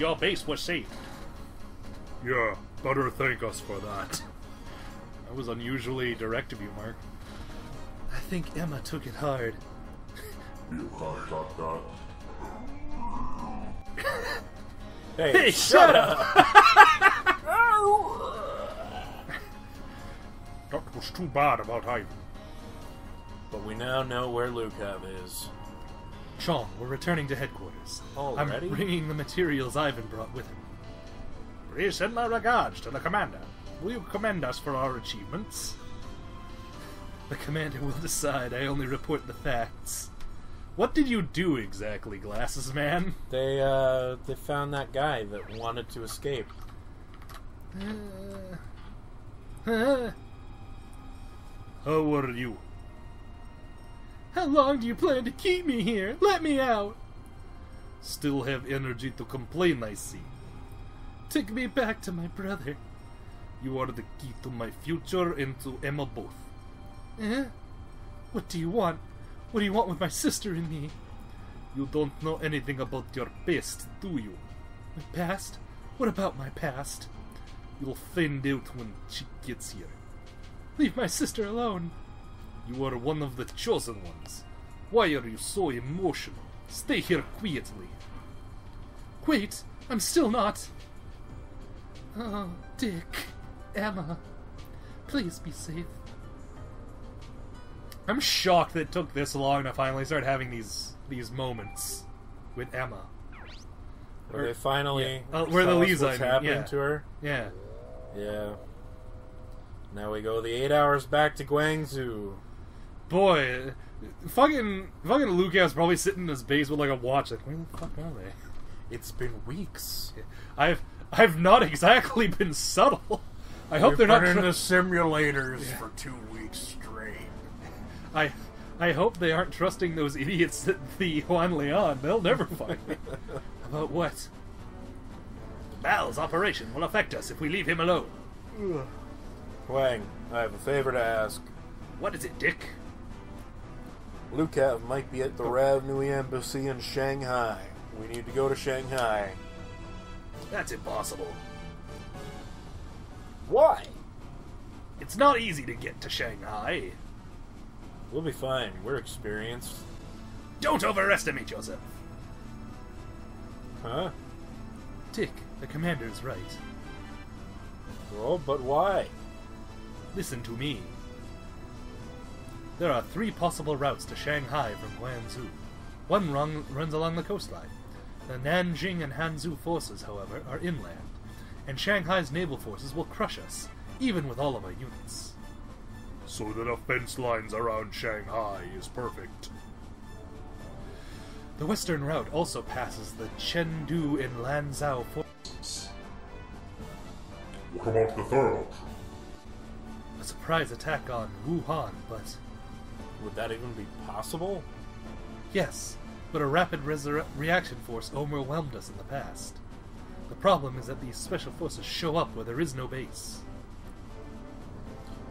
glad your base was saved. Yeah, better thank us for that. That was unusually direct of you, Mark. I think Emma took it hard. You can't talk that. Hey, Hey, shut up! Oh. that was too bad about Ivan. But we now know where Lukav is. Sean, we're returning to headquarters. Already? I'm bringing the materials Ivan brought with him. Please send my regards to the commander. Will you commend us for our achievements? The commander will decide. I only report the facts. What did you do exactly, Glasses Man? They uh they found that guy that wanted to escape. How were you? How long do you plan to keep me here? Let me out! Still have energy to complain, I see. Take me back to my brother. You are the key to my future and to Emma both. Eh? What do you want? What do you want with my sister and me? You don't know anything about your past, do you? My past? What about my past? You'll find out when she gets here. Leave my sister alone. You are one of the chosen ones. Why are you so emotional? Stay here quietly. Wait, I'm still not. Oh, Dick, Emma, please be safe. I'm shocked that it took this long to finally start having these these moments with Emma. Where Or- they finally yeah. Uh, where the Lisa, what's I mean, happening yeah. to her. Yeah. Yeah. Now we go the eight hours back to Guangzhou. Boy, fucking fucking Lucas probably sitting in his base with like a watch. Like, where the fuck are they? It's been weeks. I've I've not exactly been subtle. I hope We've they're not. in the simulators for two weeks straight. I I hope they aren't trusting those idiots at the Juan Leon. They'll never find me. About what? Bal's operation will affect us if we leave him alone. Wang, I have a favor to ask. What is it, Dick? Lukav might be at the oh. Ravnui Embassy in Shanghai. We need to go to Shanghai. That's impossible. Why? It's not easy to get to Shanghai. We'll be fine. We're experienced. Don't overestimate yourself. Huh? Dick, the commander's right. Well, but why? Listen to me. There are three possible routes to Shanghai from Guangzhou. One run, runs along the coastline. The Nanjing and Hangzhou forces, however, are inland, and Shanghai's naval forces will crush us, even with all of our units. So the defense lines around Shanghai is perfect. The western route also passes the Chengdu and Lanzhou forces. What about the third? A surprise attack on Wuhan, but Would that even be possible? Yes, but a rapid resur- reaction force overwhelmed us in the past. The problem is that these special forces show up where there is no base.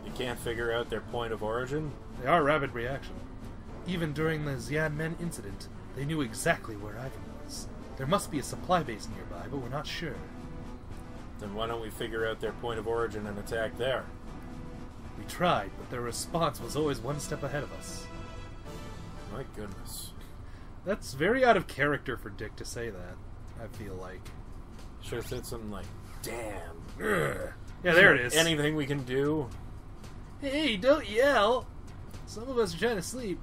You can't figure out their point of origin? They are rapid reaction. Even during the Xianmen incident, they knew exactly where Ivan was. There must be a supply base nearby, but we're not sure. Then why don't we figure out their point of origin and attack there? We tried, but their response was always one step ahead of us. My goodness. That's very out of character for Dick to say that, I feel like. Sure said something like, damn. Ugh. Yeah, there it is. Anything we can do? Hey, don't yell! Some of us are trying to sleep.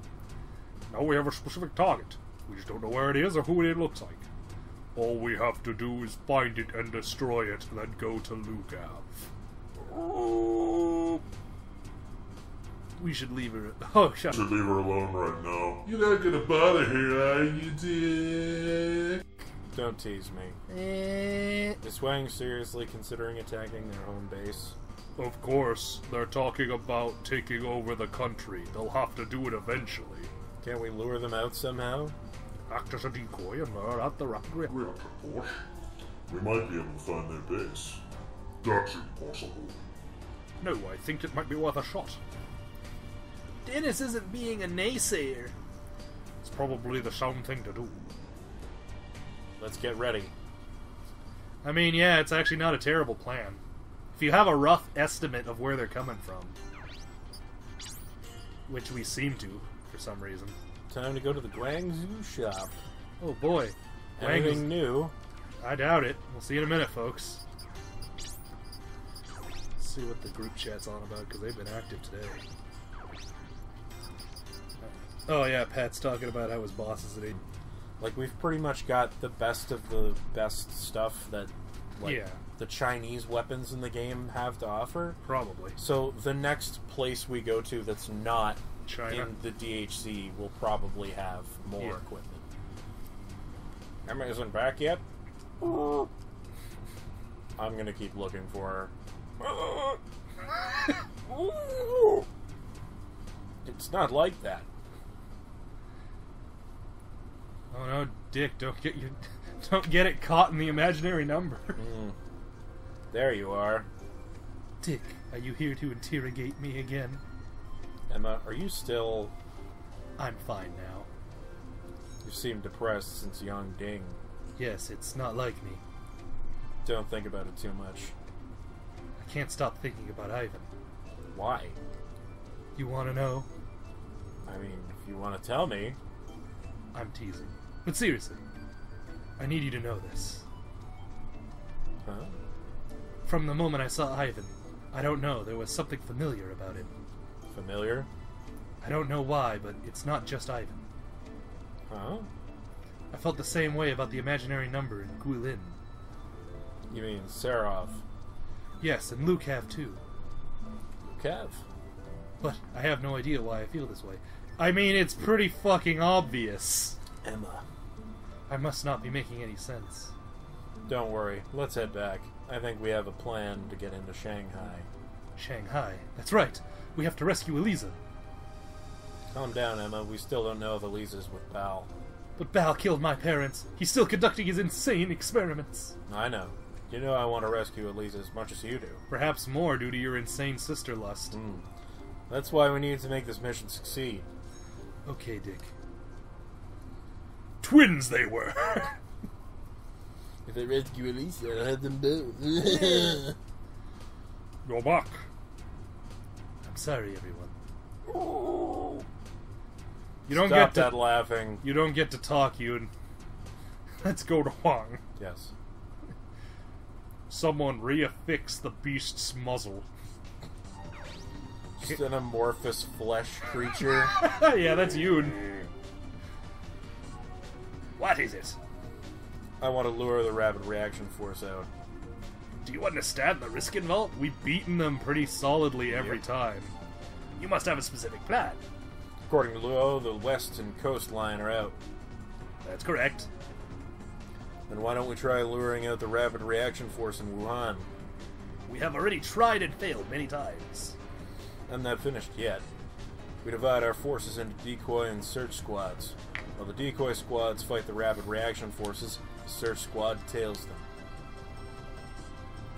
Now we have a specific target. We just don't know where it is or who it looks like. All we have to do is find it and destroy it, then go to Lukav. We should leave her. Oh, shut Should leave her alone right now. You're not gonna bother her, are you, Dick? Don't tease me. Eh. Is Wang seriously considering attacking their home base? Of course, they're talking about taking over the country. They'll have to do it eventually. Can't we lure them out somehow? Act as a decoy and they're at the rapid reactor force. We might be able to find their base. That's impossible. No, I think it might be worth a shot. Dennis isn't being a naysayer. It's probably the sound thing to do. Let's get ready. I mean, yeah, it's actually not a terrible plan. If you have a rough estimate of where they're coming from, which we seem to for some reason. Time to go to the Guangzhou shop. Oh boy, Anything new? I doubt it. We'll see in a minute, folks. Let's see what the group chat's on about because they've been active today. Oh yeah, Pat's talking about how his boss is at Like we've pretty much got the best of the best stuff that like Yeah. the Chinese weapons in the game have to offer. probably So the next place we go to that's not China. in the DHZ will probably have more Yeah. equipment. Emma isn't back yet. I'm gonna keep looking for her. it's not like that. Oh no, Dick! Don't get your, don't get it caught in the imaginary number. Mm. There you are. Dick, are you here to interrogate me again? Emma, are you still. I'm fine now. You seem depressed since young Ding. Yes, it's not like me. Don't think about it too much. I can't stop thinking about Ivan. Why? You want to know? I mean, if you want to tell me. I'm teasing. But seriously, I need you to know this. Huh? From the moment I saw Ivan, I don't know, there was something familiar about him. Familiar? I don't know why, but it's not just Ivan. Huh? I felt the same way about the imaginary number in Guilin. You mean Seraph? Yes, and Lukav too. Kev? But I have no idea why I feel this way. I mean, it's pretty fucking obvious. Emma. I must not be making any sense. Don't worry, let's head back. I think we have a plan to get into Shanghai. Shanghai. That's right. We have to rescue Alisa. Calm down, Emma. We still don't know if Alisa's with Bal. But Bal killed my parents. He's still conducting his insane experiments. I know. You know I want to rescue Elisa as much as you do. Perhaps more due to your insane sister lust. Hmm. That's why we need to make this mission succeed. Okay, Dick. Twins they were. If I rescue Alisa, I'll have them both. You're back. I'm sorry, everyone. You don't Stop get that to. laughing. You don't get to talk, you. Let's go to Huang. Yes. Someone reaffix the beast's muzzle. Just an amorphous flesh creature. yeah, that's you. What is it? I want to lure the rapid reaction force out. Do you understand the risk involved? We've beaten them pretty solidly every Yep. time. You must have a specific plan. According to Luo, the west and coastline are out. That's correct. Then why don't we try luring out the rapid reaction force in Wuhan? We have already tried and failed many times. I'm not finished yet. We divide our forces into decoy and search squads. While the decoy squads fight the rapid reaction forces, the search squad tails them.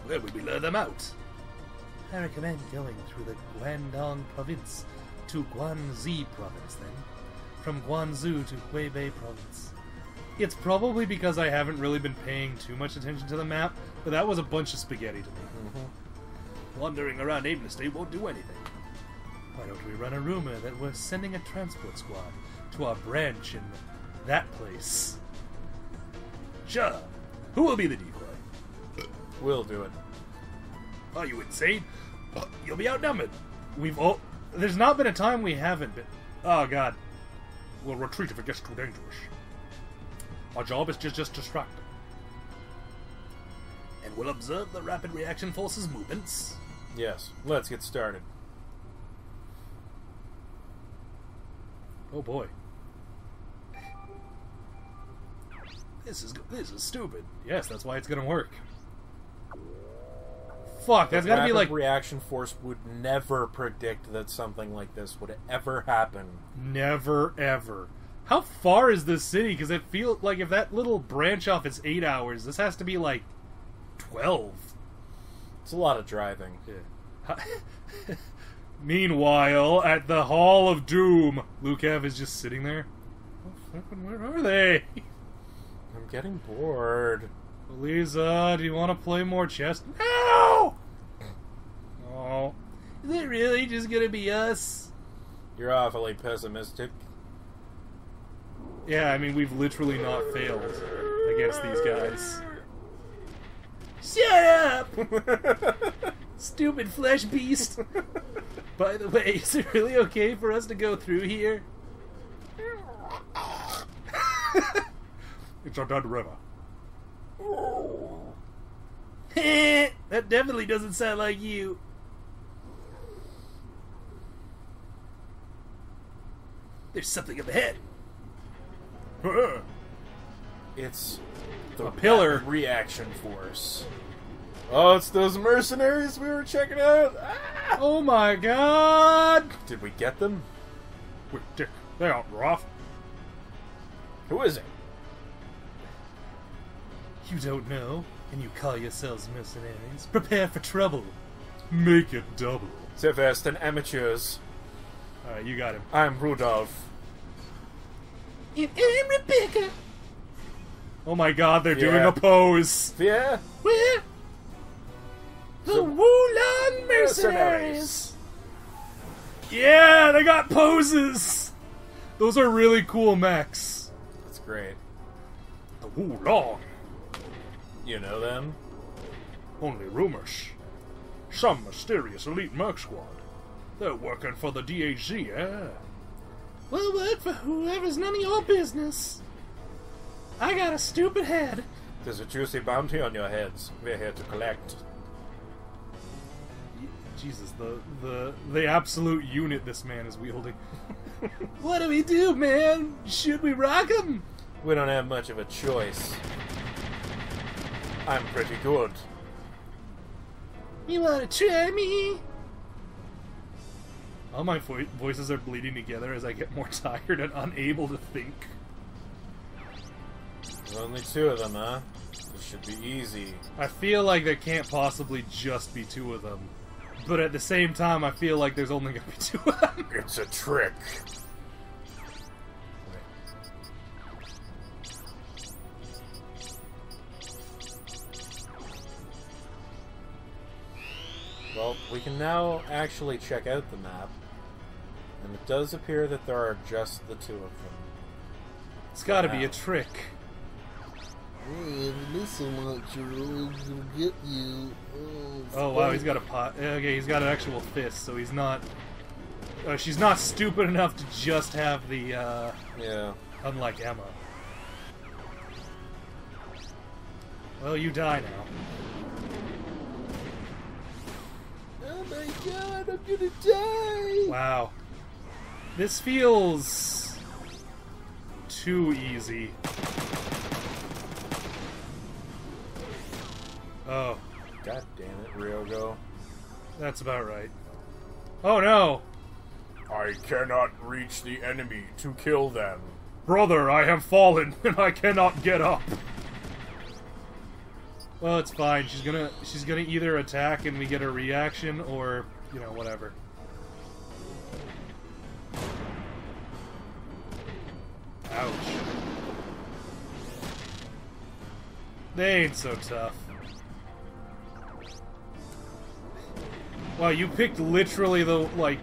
Where would we lure them out? I recommend going through the Guangdong province to Guangxi province then. From Guangzhou to Hubei province. It's probably because I haven't really been paying too much attention to the map, but that was a bunch of spaghetti to me. Mm-hmm. Wandering around aimlessly won't do anything. Why don't we run a rumor that we're sending a transport squad to our branch in that place? Sure. Who will be the decoy? We'll do it. Are you insane? You'll be outnumbered. We've all. There's not been a time we haven't been. Oh god. We'll retreat if it gets too dangerous. Our job is to just distract them. And we'll observe the rapid reaction force's movements. Yes, let's get started. Oh boy. This is this is stupid. Yes, that's why it's gonna work. Fuck, that's gotta be like reaction force would never predict that something like this would ever happen. never ever. How far is this city? Because it feels like if that little branch off is eight hours, this has to be like twelve. It's a lot of driving. Yeah. Meanwhile, at the Hall of Doom, Lukav is just sitting there. Oh, fucking, where are they? I'm getting bored. Lisa, do you want to play more chess? No! Oh. Is it really just gonna be us? You're awfully pessimistic. Yeah, I mean, we've literally not failed against these guys. Shut up! Stupid flesh beast! By the way, is it really okay for us to go through here? It's a dead river. that definitely doesn't sound like you. There's something up ahead. It's the A pillar. reaction force. Oh, it's those mercenaries we were checking out. Ah! Oh my god! Did we get them? Wait, Dick, they aren't rough. Who is it? You don't know, and you call yourselves mercenaries. Prepare for trouble. Make it double. Severst and amateurs. Alright, you got him. I'm Rudolph. And I'm Rebecca. Oh my god, they're doing a pose. Yeah. Where? The So- Wulong mercenaries. Yeah, they got poses. Those are really cool mechs. That's great. The Wulong. You know them? Only rumors. Some mysterious elite merc squad. They're working for the DHZ, eh? Well, work for whoever's none of your business. I got a stupid head. There's a juicy bounty on your heads. We're here to collect. Jesus, the the the absolute unit this man is wielding. what do we do, man? Should we rock him? We don't have much of a choice. I'm pretty good. You wanna try me? All my vo- voices are bleeding together as I get more tired and unable to think. There's only two of them, huh? This should be easy. I feel like there can't possibly just be two of them. But at the same time, I feel like there's only gonna be two of them. It's a trick. We can now actually check out the map, and it does appear that there are just the two of them. It's gotta be a trick. Hey, listen, launcher, we'll get you. Oh wow, he's got a pot. Okay, he's got an actual fist, so he's not. Uh, she's not stupid enough to just have the. uh... Yeah. Unlike Emma. Well, you die now. God, I'm gonna die! Wow. This feels too easy. Oh, God damn it, Ryogo. that's about right. Oh no! I cannot reach the enemy to kill them. Brother, I have fallen and I cannot get up. Well, it's fine. She's gonna she's gonna either attack and we get a reaction or, you know, whatever. Ouch. They ain't so tough. Wow, you picked literally the like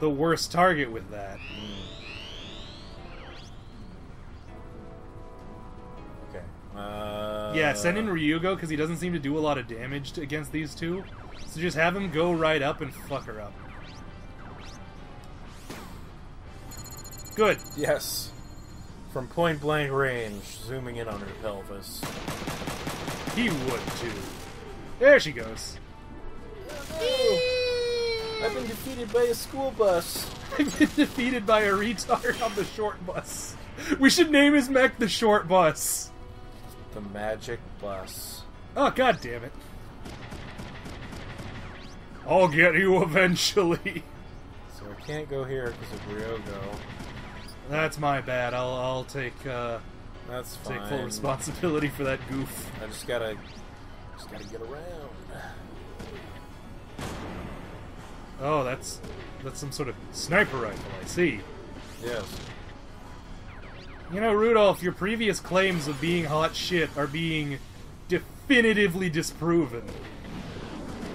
the worst target with that. Okay. Uh, Yeah, send in Ryogo because he doesn't seem to do a lot of damage to, against these two. So just have him go right up and fuck her up. Good. Yes. From point blank range, zooming in on her pelvis. He would too. There she goes. I've been defeated by a school bus. I've been defeated by a retard on the short bus. We should name his mech the short bus. The magic bus. Oh god damn it. I'll get you eventually. So I can't go here because of Ryogo. That's my bad. I'll I'll take uh, That's fine. take full responsibility for that goof. I just gotta, just gotta get around. Oh, that's that's some sort of sniper rifle. I see. Yes. You know, Rudolph, your previous claims of being hot shit are being definitively disproven.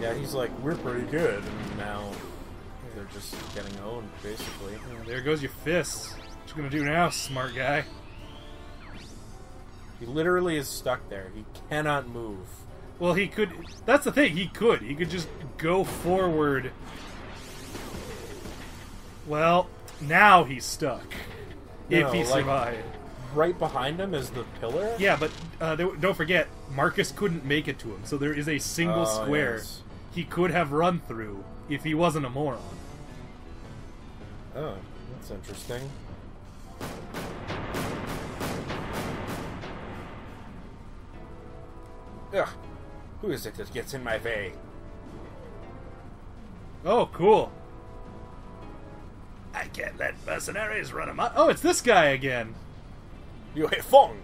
Yeah, he's like, we're pretty good, and now they're just getting owned, basically. There goes your fists. What you gonna do now, smart guy? He literally is stuck there. He cannot move. Well, he could. That's the thing. He could. He could just go forward. Well, now he's stuck. If No, he like- survived. Right behind him is the pillar? Yeah, but uh, there, don't forget, Marcus couldn't make it to him, so there is a single Oh, square yes. he could have run through if he wasn't a moron. Oh, that's interesting. Ugh. Who is it that gets in my way? Oh, cool. I can't let mercenaries run amok. Oh, it's this guy again. You He Fong!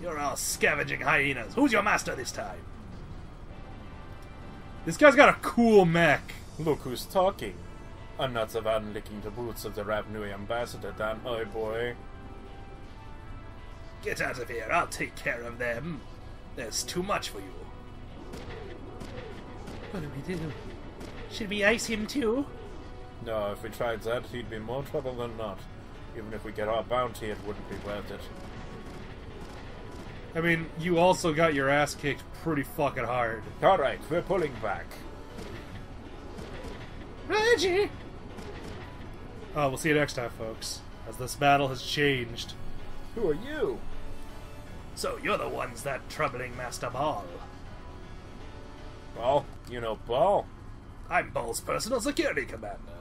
You're all scavenging hyenas. Who's your master this time? This guy's got a cool mech. Look who's talking. I'm not the one licking the boots of the Ravnui ambassador, damn oi boy. Get out of here. I'll take care of them. There's too much for you. What do we do? Should we ice him too? No, if we tried that, he'd be more trouble than not. Even if we get our bounty, it wouldn't be worth it. I mean, you also got your ass kicked pretty fucking hard. Alright, we're pulling back. Reggie! Oh, we'll see you next time, folks. As this battle has changed. Who are you? So you're the ones that troubling Master Bal. Well, you know Bal. I'm Bal's personal security commander.